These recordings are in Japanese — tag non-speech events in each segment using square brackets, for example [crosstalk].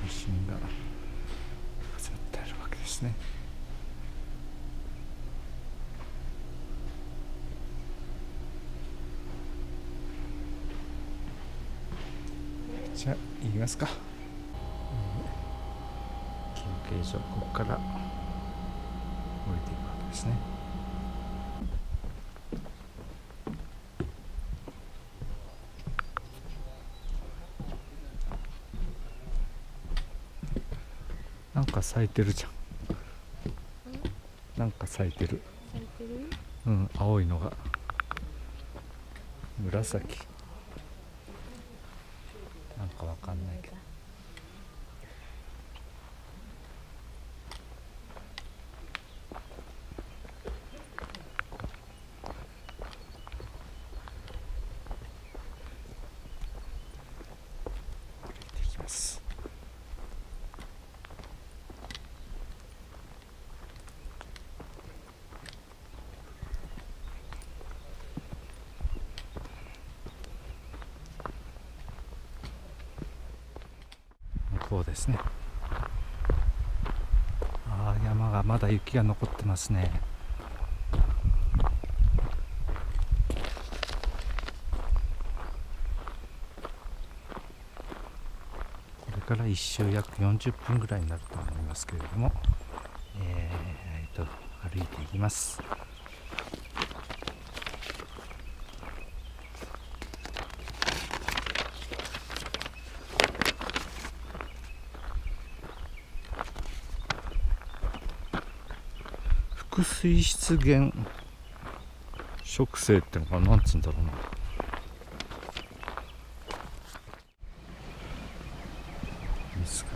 な写真が飾ってあるわけですね。じゃあ行きますか、えー休憩所ここから降りていくわけですね咲いてるじゃん。なんか咲いてる。咲いてるうん青いのが。紫。なんかわかんないけど歩いていきます向こうですね。ああ山がまだ雪が残ってますね。これから一周約40分ぐらいになると思いますけれども、えーえーと歩いていきます。水質源植生ってのかななんつうんだろうな水が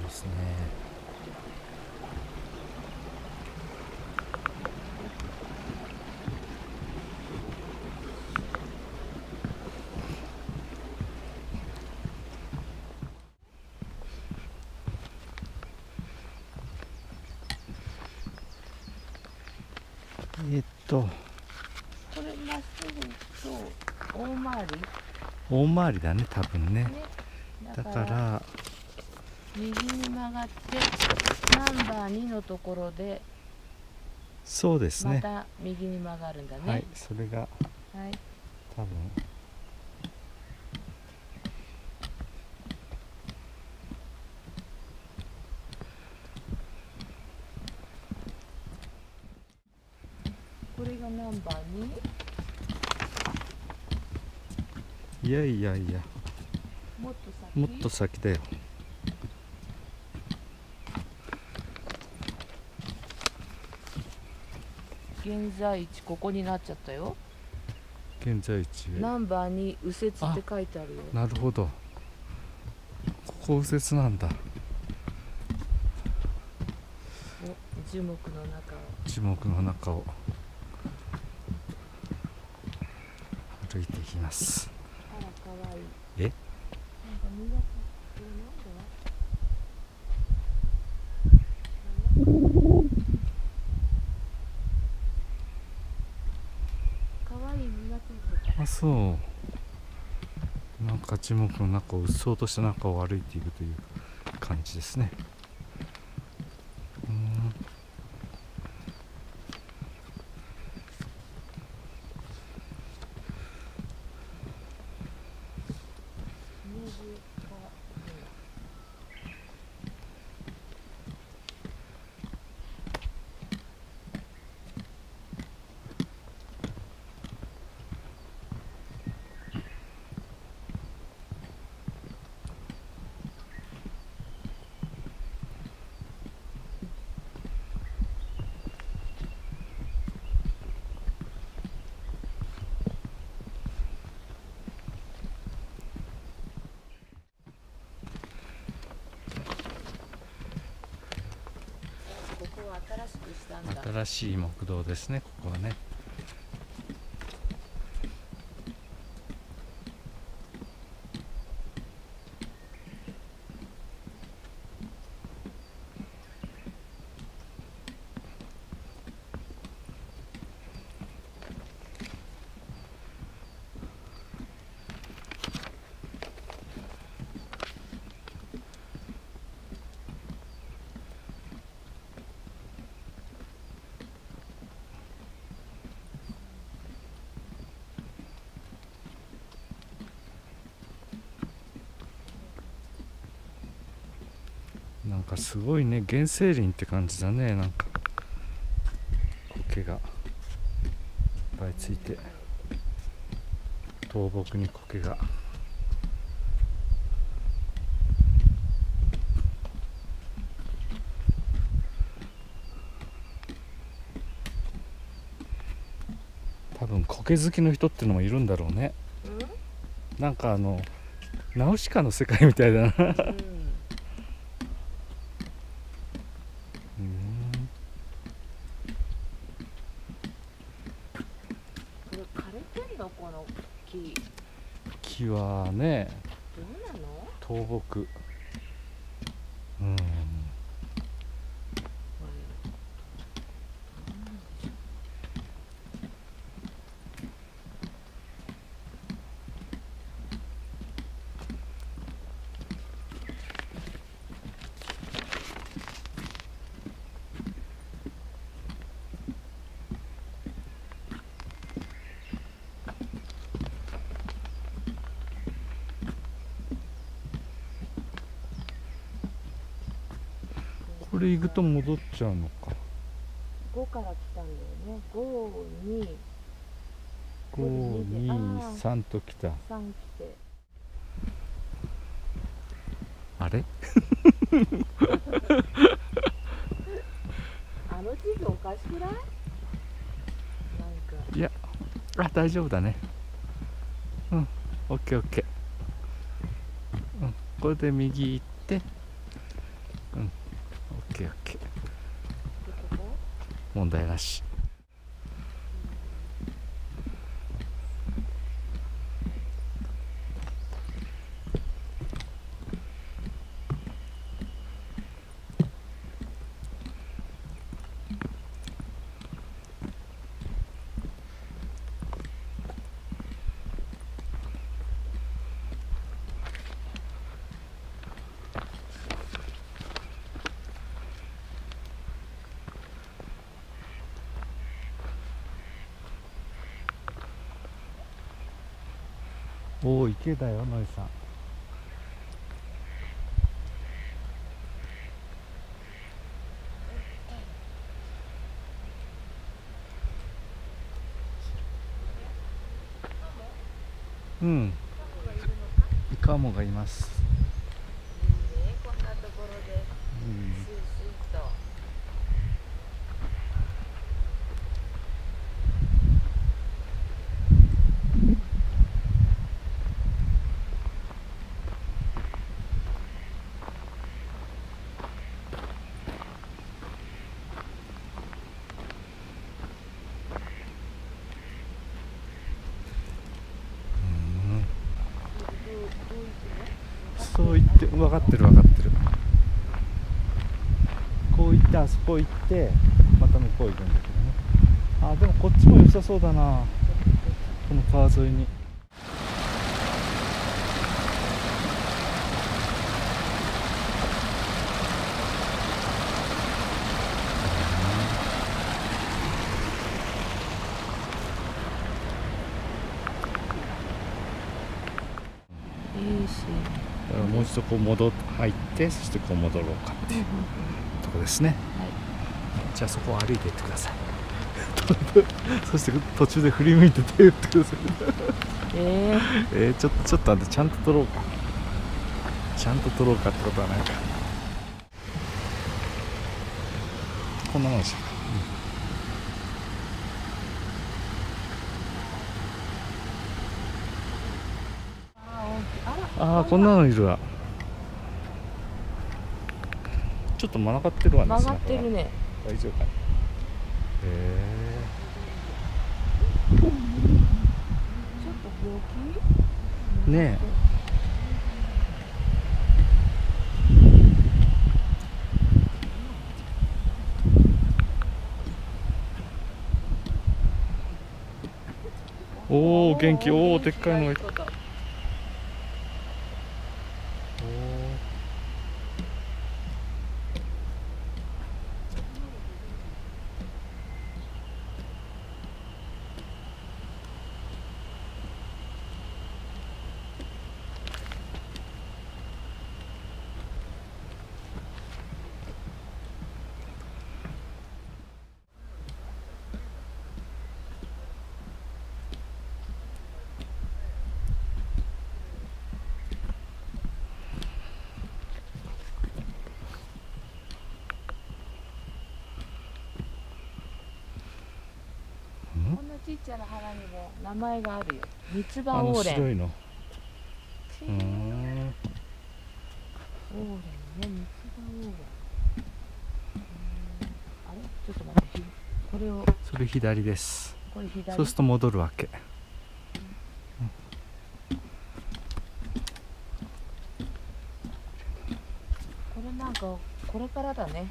いいですねえーっと。これまっすぐと大回り？大回りだね多分ね。ね。だから。右に曲がってナンバー2のところでそうですね。また右に曲がるんだね。はいそれが。はい。多分これがナンバー2いやいやいや。もっと先？もっと先だよ。現在地ここになっちゃったよ。現在地ナンバー2右折って書いてあるよ。なるほど。ここ右折なんだ。お樹木の中を。樹木の中を歩いていきます。え？あそう。なんか樹木の中をうっそうとした中を歩いているという感じですねうーん水が新しい木道ですねここはね。かすごいね原生林って感じだねなんか。苔が。いっぱいついて。倒木に苔が。多分苔好きの人ってのもいるんだろうね。なんかあのナウシカの世界みたいだな。うん、うん、うんこれ枯れてんのこの木木はねどうなの倒木うんこれ行くと戻っちゃうのか。5から来たんだよね。5 2 523ときた3来てあれ？[laughs] あの地図おかしくない？なんか。いやあ大丈夫だね。うんオッケーオッケー。うんこれで右行ってケーオッケー。でここ？問題なしおお池だよノイさん。うん。イカモがいます、いいねこんなところでうんスイスイとどうどう行くのそう言って分かってる分かってる。こう行ってあそこ行ってまた向こう行くんだけどね。あでもこっちも良さそうだな。この川沿いにいいしだからもう一度こう戻っ入ってそしてこう戻ろうかっていうとこですね、じゃあそこを歩いていってください。[laughs] そして途中で振り向いて手を打ってください。ええー、ちょっとちょっと待ってちゃんと撮ろうか。ちゃんと撮ろうかってことはないか。こんなもんでしょうか、ああこんなのいるわちょっと曲がってるわね曲がってるね。大丈夫かな？えちょっと病気？ねおお元気。おおでっかいのがっちゃな花にも名前があるよ。三つ葉オーレン白いの。オー。レンね三つ葉オーレンうん。あれ？ちょっと待って。ひこれを。それ左です。これ左？そうすると戻るわけ。これなんかこれからだね。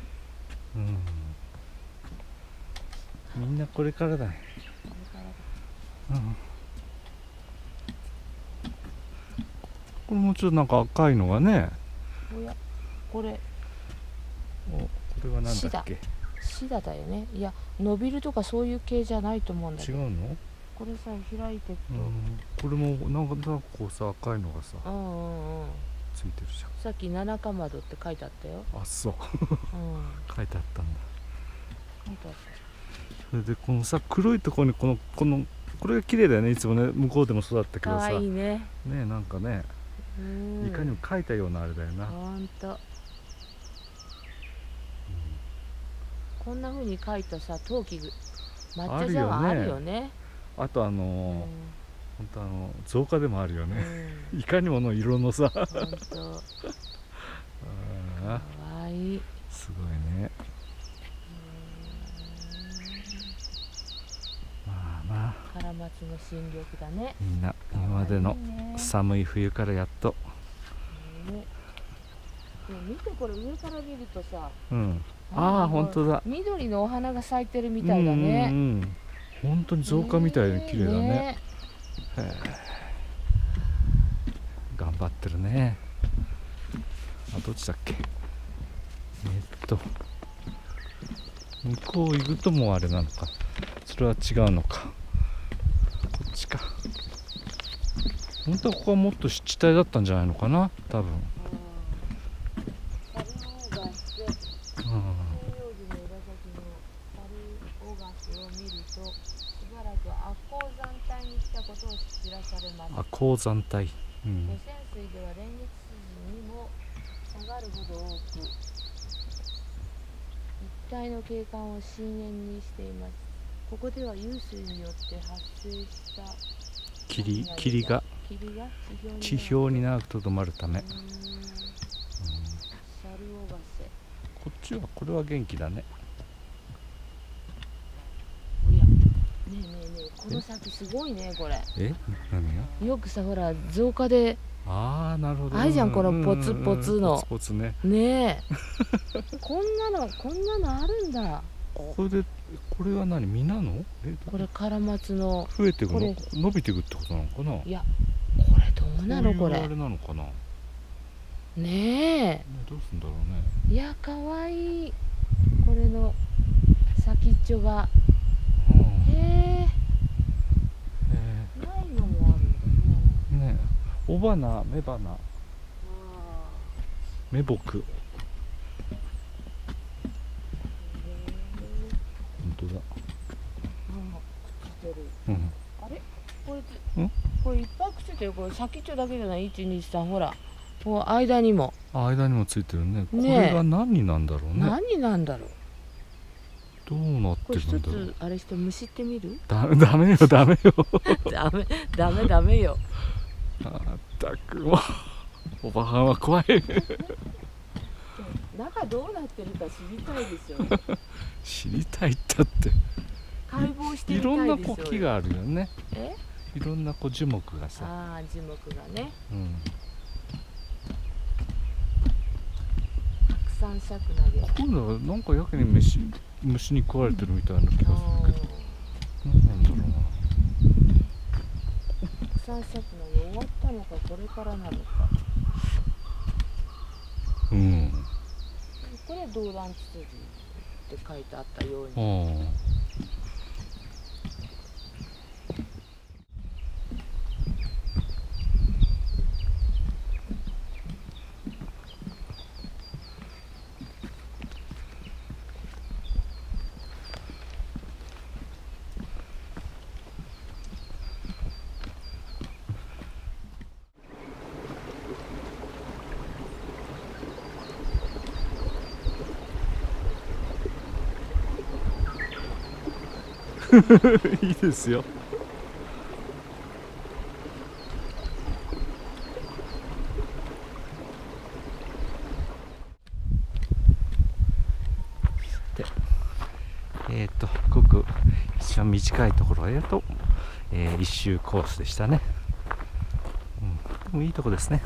うん。みんなこれからだねこれもちょっとなんか赤いのがね。おやこれ。おこれはなんだっけ？シダ。だよね。いや伸びるとかそういう系じゃないと思うんだけど。違うの、これさ開いていくと、うん、これもなんかなんかこうさ赤いのがさうん、うんうん。ついてるじゃさっき七かまどって書いてあったよ、んあそう。うん、[laughs] 書いてあったんだ。書いてあっそれでこのさ黒いところにこのこのこれが綺麗だよね。いつもね向こうでもそうだったけどさ。いいね。ねなんかねうん。いかにも描いたようなあれだよな、ほんと。こんな風に書いたさ陶器抹茶茶碗ああるよね。ね。あとあのうん。ー、本当あの造花でもあるようね、ん。いかにもの色のさ。かわ [laughs] いいー。すごいねまあまあカラマツの新緑だね。みんな今までの寒い冬からやっと。ね。でも見てこれ上から見るとさうん。ああ本当だ。緑のお花が咲いてるみたいだうんねうんうん。本当に造花みたいで綺麗だね。へえ頑張ってるね。あどっちだっけ？えっと向こう行くともうあれなのか。それは違うのかちか。本当はここはもっと湿地帯だったんじゃないのかな？多分。あ鉱山帯。う汚ん染水では連日筋にも下がるほど多く一帯の景観を深淵にしていますここでは湧水によって発生した。霧霧が？地表に長くとどまるため、こっちはこれは元気だね。ねえねえねえこの先すごいねこれ。え？何が？よくさほら造花で。ああなるほど。あるじゃんこのポツポツの。ポツポツね。ねえ。こんなのこんなのあるんだ。これでこれは何実なの？えこれカラマツの増えていくの？伸びていくってことなのかな？いやこれどうなの？これ。あれなのかな、ね、ねどうすんだろうね。えいやかわい。いこれの先っちょが。うん。へえ。え。ないのもあるんだねーね雄花雌花。あ雌木本当だああ来てるうんあれこれんこれいっぱい来てたよこれ先っちょだけじゃない？123ほら。こう間にも。あ間にもついてるね。これが何なんだろうね。何なんだろう？どうなってるんだろう。つあれしてむしってみる？ダメダメよダメよ。ダメ [laughs] ダメダメよ。まったくもう。おばはんは怖い。中どうなってるか知りたいでしょ [laughs] 知りたいったって。解剖してみいろんなたいでしょうよこう木があるよね。え？いろんなこう樹木がさ、ああ樹木がね。うん、たくさん尺投げ。今度はなんかやけに虫虫に食われてるみたいな気がするけど。何なんだろうな。たくさん尺投げ終わったのかこれからなのか。うん。これ動乱ツツジって書いてあったように。うん [laughs] いいですよ。でえっ、とごく一番短いところへと、えー一周コースでしたね、うん、でもいいとこですね。